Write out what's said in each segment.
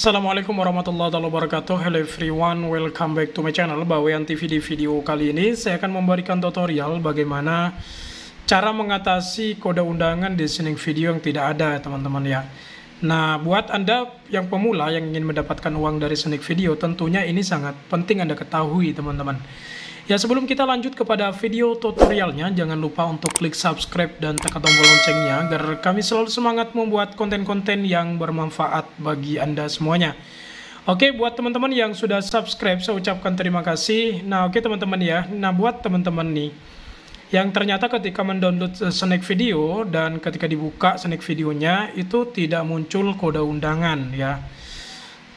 Assalamualaikum warahmatullahi wabarakatuh. Hello everyone, welcome back to my channel Bawean TV di video kali ini. Saya akan memberikan tutorial bagaimana Cara mengatasi kode undangan di sini video yang tidak ada teman-teman ya. Nah buat anda yang pemula yang ingin mendapatkan uang dari sneak video Tentunya ini sangat penting anda ketahui teman-teman Ya sebelum kita lanjut kepada video tutorialnya, jangan lupa untuk klik subscribe dan tekan tombol loncengnya agar kami selalu semangat membuat konten-konten yang bermanfaat bagi Anda semuanya. Oke, buat teman-teman yang sudah subscribe, saya ucapkan terima kasih. Nah, oke teman-teman ya. Nah, buat teman-teman nih, yang ternyata ketika mendownload snack video dan ketika dibuka snack videonya, itu tidak muncul kode undangan ya.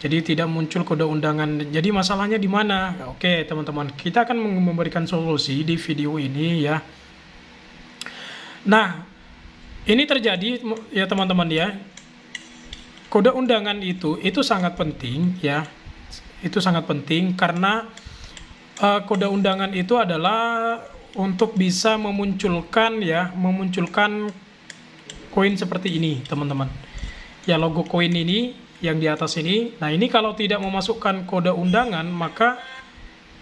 Jadi tidak muncul kode undangan. Jadi masalahnya di mana? Oke, teman-teman, kita akan memberikan solusi di video ini ya. Nah, ini terjadi ya teman-teman ya. Kode undangan itu itu sangat penting ya. Itu sangat penting karena uh, kode undangan itu adalah untuk bisa memunculkan ya, memunculkan koin seperti ini, teman-teman. Ya logo koin ini yang di atas ini. Nah, ini kalau tidak memasukkan kode undangan, maka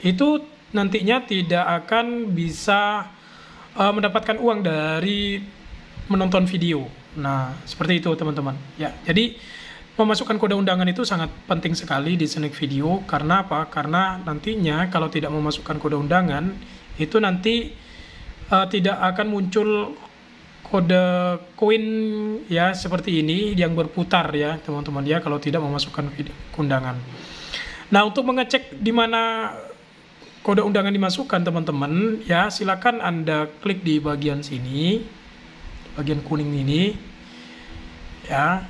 itu nantinya tidak akan bisa uh, mendapatkan uang dari menonton video. Nah, seperti itu teman-teman. Ya, jadi memasukkan kode undangan itu sangat penting sekali di snack video karena apa? Karena nantinya kalau tidak memasukkan kode undangan itu nanti uh, tidak akan muncul kode koin ya seperti ini yang berputar ya teman-teman ya kalau tidak memasukkan undangan. Nah untuk mengecek di mana kode undangan dimasukkan teman-teman ya silakan anda klik di bagian sini bagian kuning ini ya.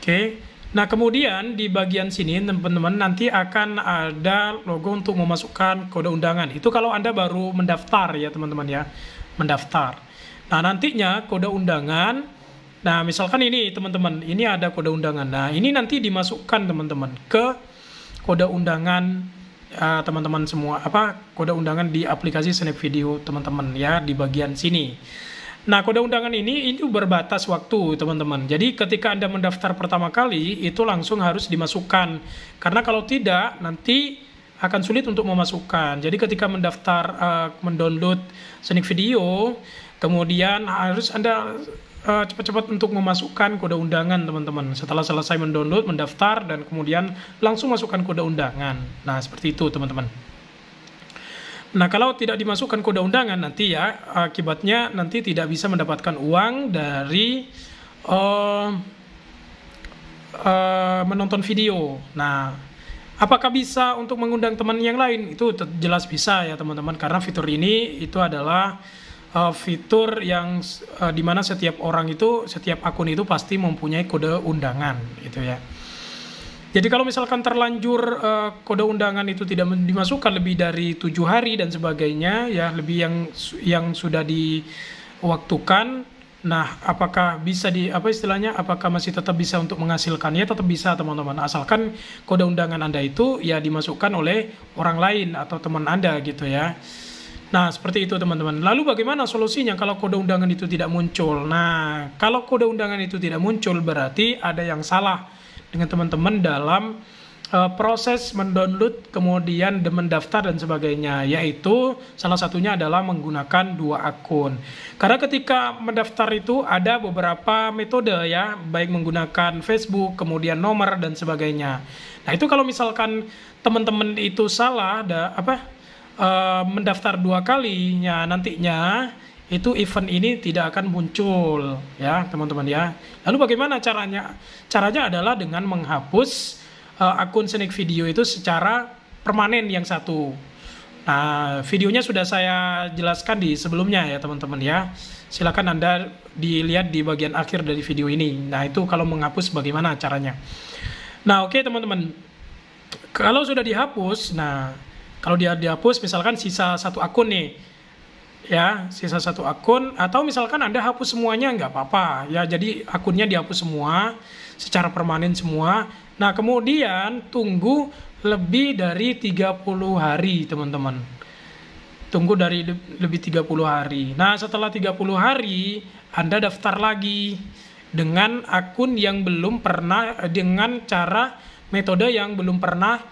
Oke. Nah, kemudian di bagian sini teman-teman nanti akan ada logo untuk memasukkan kode undangan. Itu kalau Anda baru mendaftar ya teman-teman ya, mendaftar. Nah, nantinya kode undangan Nah, misalkan ini teman-teman, ini ada kode undangan. Nah, ini nanti dimasukkan teman-teman ke kode undangan teman-teman uh, semua apa kode undangan di aplikasi Snap Video teman-teman ya di bagian sini. Nah, kode undangan ini itu berbatas waktu, teman-teman. Jadi, ketika Anda mendaftar pertama kali, itu langsung harus dimasukkan. Karena kalau tidak, nanti akan sulit untuk memasukkan. Jadi, ketika mendaftar, uh, mendownload Sonic Video, kemudian harus Anda uh, cepat-cepat untuk memasukkan kode undangan, teman-teman. Setelah selesai mendownload, mendaftar, dan kemudian langsung masukkan kode undangan. Nah, seperti itu, teman-teman. Nah, kalau tidak dimasukkan kode undangan nanti ya akibatnya nanti tidak bisa mendapatkan uang dari uh, uh, menonton video. Nah, apakah bisa untuk mengundang teman yang lain? Itu jelas bisa ya teman-teman karena fitur ini itu adalah uh, fitur yang uh, di mana setiap orang itu setiap akun itu pasti mempunyai kode undangan gitu ya. Jadi kalau misalkan terlanjur uh, kode undangan itu tidak dimasukkan lebih dari tujuh hari dan sebagainya, ya lebih yang yang sudah diwaktukan, nah apakah bisa di apa istilahnya? Apakah masih tetap bisa untuk menghasilkannya? Tetap bisa teman-teman, asalkan kode undangan anda itu ya dimasukkan oleh orang lain atau teman anda gitu ya. Nah, seperti itu teman-teman. Lalu bagaimana solusinya kalau kode undangan itu tidak muncul? Nah, kalau kode undangan itu tidak muncul berarti ada yang salah dengan teman-teman dalam uh, proses mendownload kemudian mendaftar dan sebagainya yaitu salah satunya adalah menggunakan dua akun. Karena ketika mendaftar itu ada beberapa metode ya baik menggunakan Facebook kemudian nomor dan sebagainya. Nah itu kalau misalkan teman-teman itu salah ada apa uh, mendaftar dua kali ya nantinya itu event ini tidak akan muncul ya teman-teman ya. Lalu bagaimana caranya? Caranya adalah dengan menghapus uh, akun Sneak Video itu secara permanen yang satu. Nah, videonya sudah saya jelaskan di sebelumnya ya teman-teman ya. Silakan Anda dilihat di bagian akhir dari video ini. Nah, itu kalau menghapus bagaimana caranya. Nah, oke okay, teman-teman. Kalau sudah dihapus, nah kalau dia dihapus misalkan sisa satu akun nih ya sisa satu akun atau misalkan anda hapus semuanya nggak apa-apa. Ya jadi akunnya dihapus semua secara permanen semua. Nah kemudian tunggu lebih dari 30 hari teman-teman. Tunggu dari lebih 30 hari. Nah setelah 30 hari anda daftar lagi dengan akun yang belum pernah dengan cara metode yang belum pernah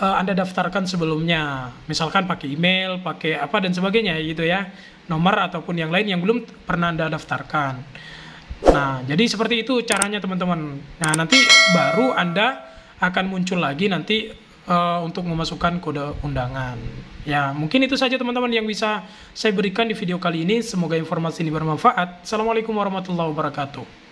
uh, Anda daftarkan sebelumnya. Misalkan pakai email, pakai apa dan sebagainya gitu ya. Nomor ataupun yang lain yang belum pernah Anda daftarkan. Nah, jadi seperti itu caranya teman-teman. Nah, nanti baru Anda akan muncul lagi nanti uh, untuk memasukkan kode undangan. Ya, mungkin itu saja teman-teman yang bisa saya berikan di video kali ini. Semoga informasi ini bermanfaat. Assalamualaikum warahmatullahi wabarakatuh.